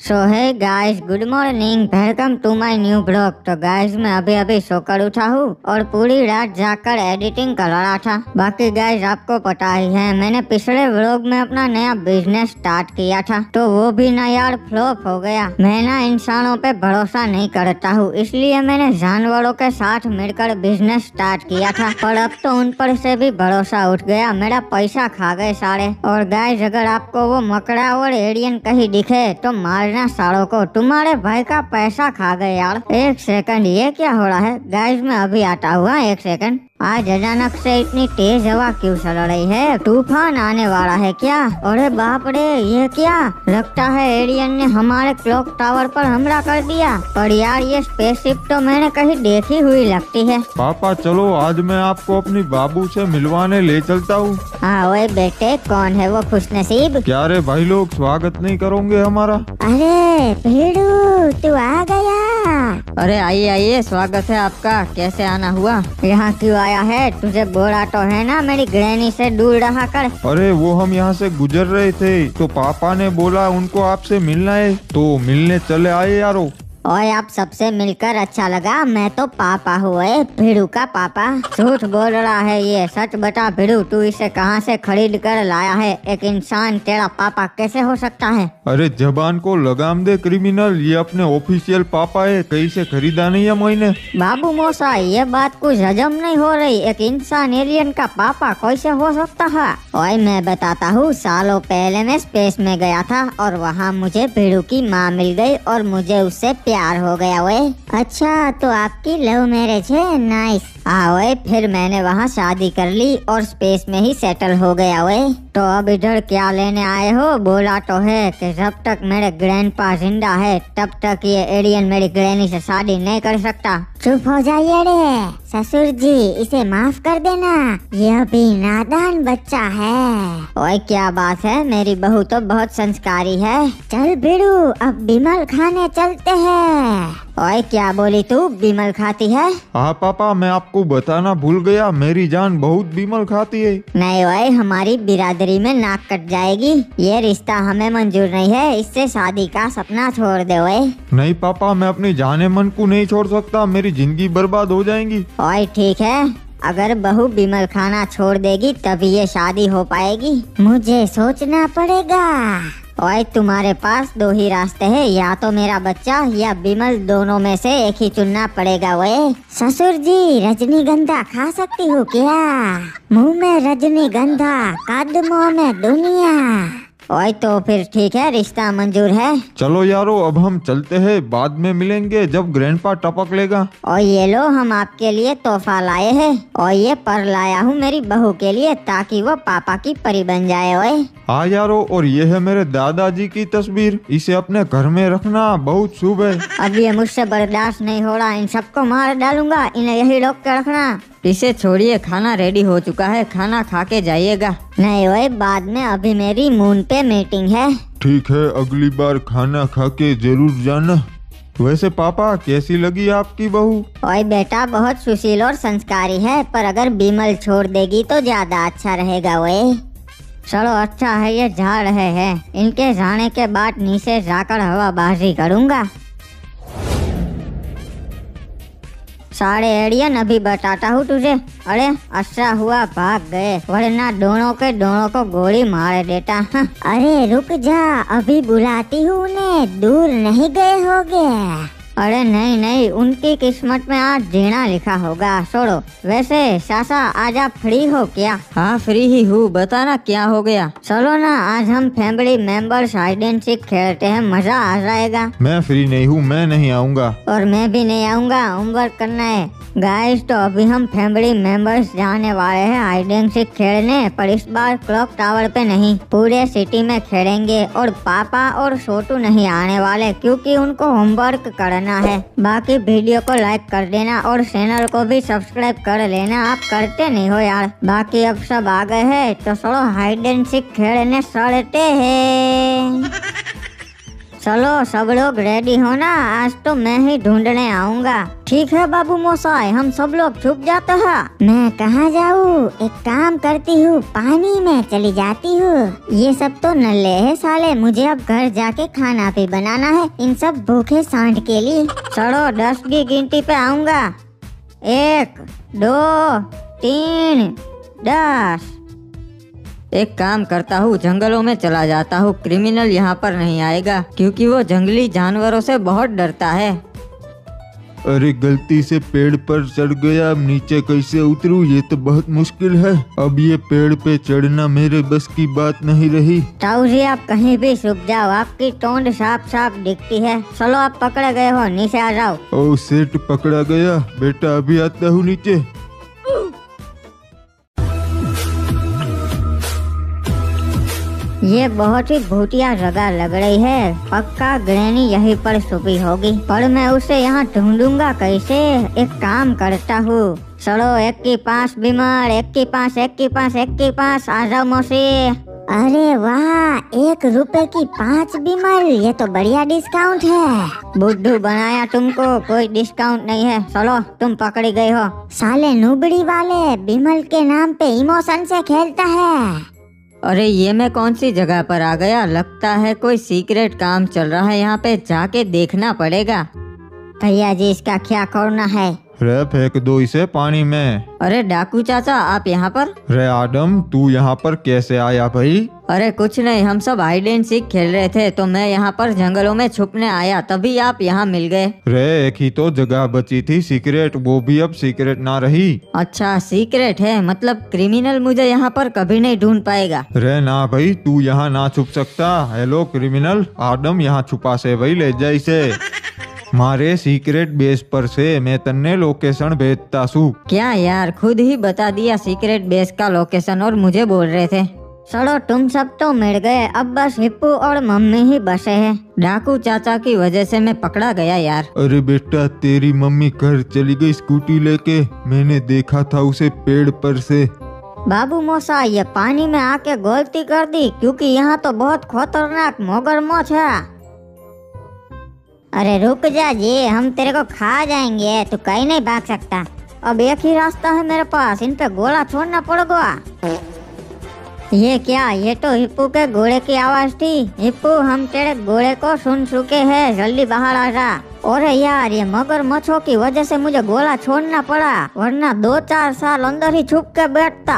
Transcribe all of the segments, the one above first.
सो है guys good morning welcome to my new blog तो guys मैं अभी अभी सोकर उठा हूँ और पूरी रात जाकर एडिटिंग कर रहा था। बाकी गाइस आपको पता ही है, मैंने पिछले ब्लॉग में अपना नया बिज़नेस स्टार्ट किया था। तो वो भी ना यार फ्लॉप हो गया। मैं ना इंसानों पे भरोसा नहीं करता हूँ, इसलिए मैंने जानवरों के साथ मिलकर बिज़नेस स्टार्ट किया था। पर अब तो उन पर से भी भरोसा उठ गया। मेरा पैसा खा गए सारे। और गाइस अगर आपको वो मकड़ा और एडियन कहीं दिखे तो मारना सालों को तुम्हारे भाई का पैसा खा गए यार। एक सेकंड, ये क्या हो रहा है? गाइस मैं अभी आता हुआ, एक सेकंड। आज अचानक से इतनी तेज हवा क्यों चल रही है? तूफ़ान आने वाला है क्या? अरे बाप रे ये क्या? लगता है एलियन ने हमारे क्लॉक टावर पर हमला कर दिया। पर यार ये स्पेसशिप तो मैंने कहीं देखी हुई लगती है। पापा चलो आज मैं आपको अपनी बाबू से मिलवाने ले चलता हूँ। हाँ ओए बेटे कौन है वो खुश नसीब क्या रे भाई लोग स्वागत नहीं करोगे हमारा? अरे भीड़ू तू आ गया। अरे आइए आइए, स्वागत है आपका। कैसे आना हुआ? यहाँ क्यों आया है? तुझे बोरा तो है ना, मेरी ग्रहणी से दूर रहा कर। अरे, वो हम यहाँ से गुजर रहे थे तो पापा ने बोला उनको आपसे मिलना है। तो मिलने चले आए यारो। ओए आप सबसे मिलकर अच्छा लगा। मैं तो पापा हुए भिड़ू का पापा। झूठ बोल रहा है ये सच बता भिड़ू तू इसे कहाँ से खरीद कर लाया है? एक इंसान तेरा पापा कैसे हो सकता है? अरे जबान को लगाम दे क्रिमिनल। ये अपने ऑफिशियल पापा है कहीं से खरीदा नहीं है मैंने। बाबू मोसा ये बात कुछ हजम नहीं हो रही। एक इंसान एलियन का पापा कैसे हो सकता है? और मैं बताता हूँ सालों पहले मैं स्पेस में गया था और वहाँ मुझे भिड़ू की माँ मिल गई और मुझे उससे प्यार हो गया वे अच्छा तो आपकी लव मैरिज है? नाइस हाँ वे फिर मैंने वहाँ शादी कर ली और स्पेस में ही सेटल हो गया, ओए। तो अब इधर क्या लेने आए हो? बोला तो है कि जब तक मेरे ग्रैंडपा ज़िंदा है, तब तक ये एलियन मेरी ग्रैनी से शादी नहीं कर सकता। चुप हो जाइए रे, ससुर जी, इसे माफ़ कर देना। ये अभी नादान बच्चा है। ओए, क्या बात है? मेरी बहू तो बहुत संस्कारी है। चल बिड़ू अब बिमल खाने चलते हैं। ओए क्या बोली तू? बीमल खाती है? हाँ पापा मैं आपको बताना भूल गया। मेरी जान बहुत बीमल खाती है। नहीं ओए हमारी बिरादरी में नाक कट जाएगी। ये रिश्ता हमें मंजूर नहीं है। इससे शादी का सपना छोड़ दे ओए। नहीं पापा मैं अपनी जाने मन को नहीं छोड़ सकता। मेरी ज़िंदगी बर्बाद हो जाएगी। ओए ठीक है। अगर बहू बिमल खाना छोड़ देगी तभी ये शादी हो पाएगी। मुझे सोचना पड़ेगा। ओए, तुम्हारे पास दो ही रास्ते हैं, या तो मेरा बच्चा या बिमल, दोनों में से एक ही चुनना पड़ेगा वे ससुर जी, रजनीगंधा खा सकती हूँ क्या? मुँह में रजनीगंधा, कदमों में दुनिया। ओए तो फिर ठीक है रिश्ता मंजूर है? चलो यारो अब हम चलते हैं बाद में मिलेंगे जब ग्रैंडपा टपक लेगा। और ये लो हम आपके लिए तोहफा लाए हैं। और ये पर लाया हूँ मेरी बहू के लिए ताकि वो पापा की परी बन जाए ओए। हाँ यारो और ये है मेरे दादाजी की तस्वीर। इसे अपने घर में रखना बहुत शुभ है। अब ये मुझसे बर्दाश्त नहीं हो रहा इन सबको मार डालूँगा इन्हें यही रोक के रखना। इसे छोड़िए खाना रेडी हो चुका है खाना खा के जाइएगा। नहीं ओए बाद में अभी मेरी मून पे मीटिंग है। ठीक है अगली बार खाना खा के ज़रूर जाना। वैसे पापा कैसी लगी आपकी बहू? ओए बेटा बहुत सुशील और संस्कारी है पर अगर बीमल छोड़ देगी तो ज़्यादा अच्छा रहेगा ओए। चलो अच्छा है ये जा रहे हैं। इनके जाने के बाद नीचे जाकर हवाबाजी करूँगा। सारे एडियन अभी बताता हूँ तुझे। अरे अच्छा हुआ भाग गए। वरना दोनों के दोनों को गोली मार देता। हाँ। अरे, रुक जा। अभी बुलाती हूँ उन्हें। दूर नहीं गए होगे। अरे नहीं नहीं उनकी किस्मत में आज जीना लिखा होगा। छोड़ो वैसे सासा आज आप फ्री हो क्या? हाँ फ्री ही हूँ बताना क्या हो गया? चलो ना आज हम फैमिली मेंबर्स हाइड एंड खेलते हैं मज़ा आ जाएगा। मैं फ्री नहीं हूँ मैं नहीं आऊँगा। और मैं भी नहीं आऊँगा होमवर्क करना है। गाइस तो अभी हम फैमिली मेंबर्स जाने वाले हैं हाइड एंड खेलने पर इस बार क्लॉक टावर पे नहीं। पूरे सिटी में खेलेंगे और पापा और छोटू नहीं आने वाले क्योंकि उनको होमवर्क करना है। बाकी वीडियो को लाइक कर देना और चैनल को भी सब्सक्राइब कर लेना। आप करते नहीं हो यार। बाकी अब सब आ गए हैं तो चलो हाइड एंड सीख खेलने सड़ते हैं। चलो, सब लोग रेडी हो ना? आज तो मैं ही ढूँढने आऊँगा। ठीक है, बाबू मोसाई, हम सब लोग छुप जाते हैं। मैं कहाँ जाऊँ? एक काम करती हूँ, पानी में चली जाती हूँ। ये सब तो नल्ले है साले, मुझे अब घर जाके खाना भी बनाना है। इन सब भूखे सांड के लिए। चलो, दस की गिनती पे आऊँगा। एक, दो, तीन, दस। एक काम करता हूँ जंगलों में चला जाता हूँ। क्रिमिनल यहाँ पर नहीं आएगा क्योंकि वो जंगली जानवरों से बहुत डरता है। अरे गलती से पेड़ पर चढ़ गया अब नीचे कैसे उतरूं? ये तो बहुत मुश्किल है। अब ये पेड़ पे चढ़ना मेरे बस की बात नहीं रही। ताऊ जी आप कहीं भी छुप जाओ आपकी टोंड साफ़ साफ़ दिखती है। चलो आप पकड़े गए हो नीचे आ जाओ। ओ सेठ पकड़ा गया। बेटा अभी आता हूँ नीचे। ये बहुत ही भूतिया जगह लग रही है। पक्का ग्रैनी यहीं पर छुपी होगी। पर मैं उसे यहाँ ढूंढूँगा कैसे? एक काम करता हूँ। चलो एक की पास बीमार एक की पास एक की पास एक की पास आ जाओ मौसी। अरे वाह एक रुपए की पाँच बीमार ये तो बढ़िया डिस्काउंट है। बुद्धू बनाया तुमको कोई डिस्काउंट नहीं है। चलो तुम पकड़ी गई हो। साले नुबड़ी वाले बिमल के नाम पे इमोशन से खेलता है। अरे, ये मैं कौन सी जगह पर आ गया? लगता है कोई सीक्रेट काम चल रहा है यहाँ पे। जाके देखना पड़ेगा। भैया जी, इसका क्या करना है? रे फेंक दो इसे पानी में। अरे डाकू चाचा आप यहाँ पर? रे आडम तू यहाँ पर कैसे आया भाई? अरे कुछ नहीं हम सब हाइड एंड सीख खेल रहे थे तो मैं यहाँ पर जंगलों में छुपने आया तभी आप यहाँ मिल गए। रे एक ही तो जगह बची थी सीक्रेट वो भी अब सीक्रेट ना रही। अच्छा सीक्रेट है मतलब क्रिमिनल मुझे यहाँ पर कभी नहीं ढूंढ पाएगा। रे ना भाई तू यहाँ ना छुप सकता। हेलो क्रिमिनल आडम यहाँ छुपा से भाई ले जा इसे। मारे सीक्रेट बेस पर से मैं तन्ने लोकेशन भेजता सू क्या यार खुद ही बता दिया सीक्रेट बेस का लोकेशन और मुझे बोल रहे थे सड़ो तुम सब तो मिल गए अब बस हिप्पू और मम्मी ही बसे हैं डाकू चाचा की वजह से मैं पकड़ा गया यार अरे बेटा तेरी मम्मी घर चली गई स्कूटी लेके मैंने देखा था उसे पेड़ पर से बाबू मोसा ये पानी में आके गलती कर दी क्योंकि यहाँ तो बहुत खतरनाक मगरमच्छ है अरे रुक जा जी, हम तेरे को खा जाएँगे, तू कहीं नहीं भाग सकता। अब एक ही रास्ता है मेरे पास, इन पे गोला छोड़ना पड़ेगा। ये क्या, ये तो हिप्पू के घोड़े की आवाज़ थी। हिप्पू, हम तेरे घोड़े को सुन चुके हैं, जल्दी बाहर आ जा। और यार, ये मगर मच्छों की वजह से मुझे गोला छोड़ना पड़ा, वरना दो चार साल अंदर ही छुप के बैठता।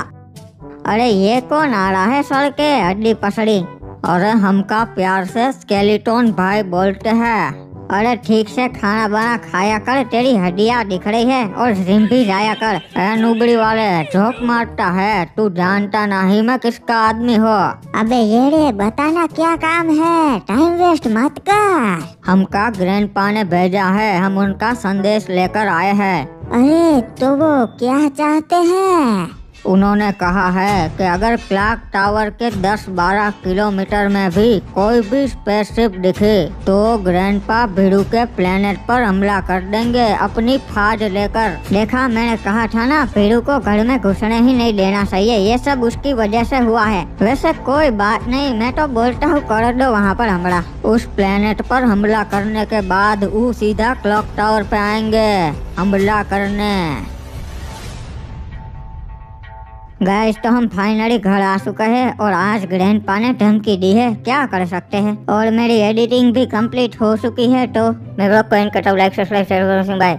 अरे ये कौन आ रहा है सड़के हड्डी पसड़ी? अरे हमका प्यार से स्केलेटोन भाई बोलते हैं। अरे ठीक से खाना बना खाया कर तेरी हड्डियाँ दिख रही है और जिम भी जाया कर। नुबड़ी वाले झोंक मारता है तू जानता नहीं मैं किसका आदमी हो। अबे ये रे बताना क्या काम है? टाइम वेस्ट मत कर। हमका ग्रैंड पा ने भेजा है हम उनका संदेश लेकर आए हैं। अरे तो वो क्या चाहते हैं? उन्होंने कहा है कि अगर क्लॉक टावर के 10-12 किलोमीटर में भी कोई भी स्पेसशिप दिखे तो ग्रैंडपा भिड़ू के प्लेनेट पर हमला कर देंगे अपनी फाज लेकर। देखा, मैंने कहा था ना, भिड़ू को घर में घुसने ही नहीं देना चाहिए, ये सब उसकी वजह से हुआ है। वैसे कोई बात नहीं, मैं तो बोलता हूँ, कर दो वहाँ पर हमला। उस प्लेनेट पर हमला करने के बाद वो सीधा क्लॉक टावर पे आएँगे, हमला करने। गैस तो हम फाइनली घर आ चुके हैं और आज ग्रैंड पा ने धमकी दी है। क्या कर सकते हैं? और मेरी एडिटिंग भी कंप्लीट हो चुकी है तो मेरे को इनका लाइक सब्सक्राइब शेयर करो बाय